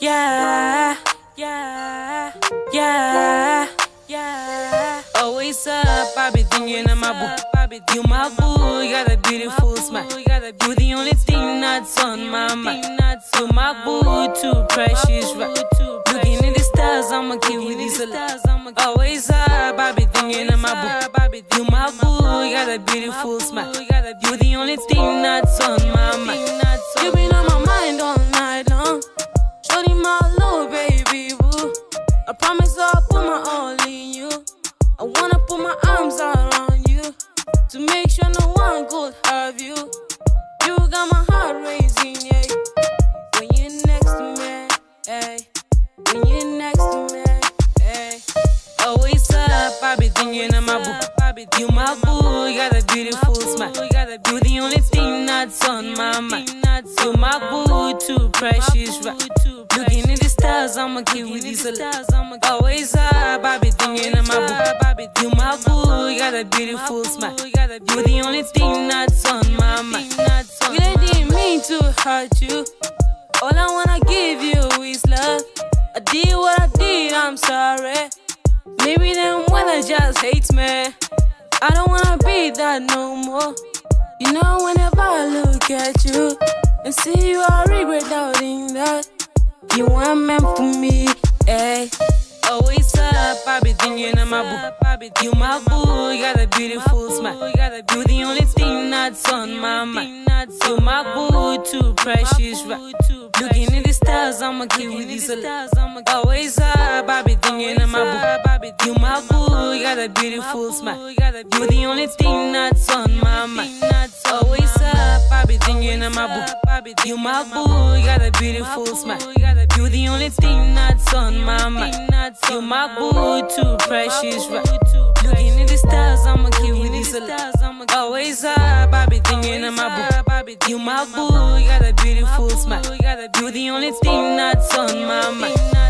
Yeah, yeah, yeah, yeah. Always up, I be thinking of my boo. You my boo, you got a beautiful smile. You the only thing that's on my mind. You my boo, too precious, right? Looking in the stars, I'ma kill with these Always up, I be thinking of my boo. You my boo, you got a beautiful smile. You the only thing that's on my mind. You been on my mind all night long. Shorty my little baby boo. I promise I'll put my all in you. I wanna put my arms around you to make sure no one could have you. You got my heart racing, yeah. When you're next to me, hey. When you're next to me, You my boo, you got a beautiful smile. You the only thing that's on my mind. You my boo, too precious, right? Looking in the stars, I'ma kill with these Always up, I be thinking of my boo. You my boo, you got a beautiful smile. You the only thing that's on my mind. Really didn't mean to hurt you. All I wanna give you is love. I did what I did, I'm sorry. Maybe them women just hates me. I don't wanna be that no more. You know, whenever I look at you and see you, I regret doubting that you weren't meant for me. Hey, always up, I be thinking of my boo. You my boo, you got a beautiful smile. You the only thing that's on my mind. You my boo, too precious, right? Looking in the stars, I'ma kill with these Always up, I be thinking of my boo. You my boo, you got a beautiful smile. You the only thing that's on my mind. Always up, I be thinking of my boo. You my boo, you got a beautiful smile. You the only thing that's on my mind. You my boo, too precious, right? Looking in the stars, I'ma kill with these stars. Always up, I be thinking of my boo. You my boo, you got a beautiful smile. You the only thing that's on my mind.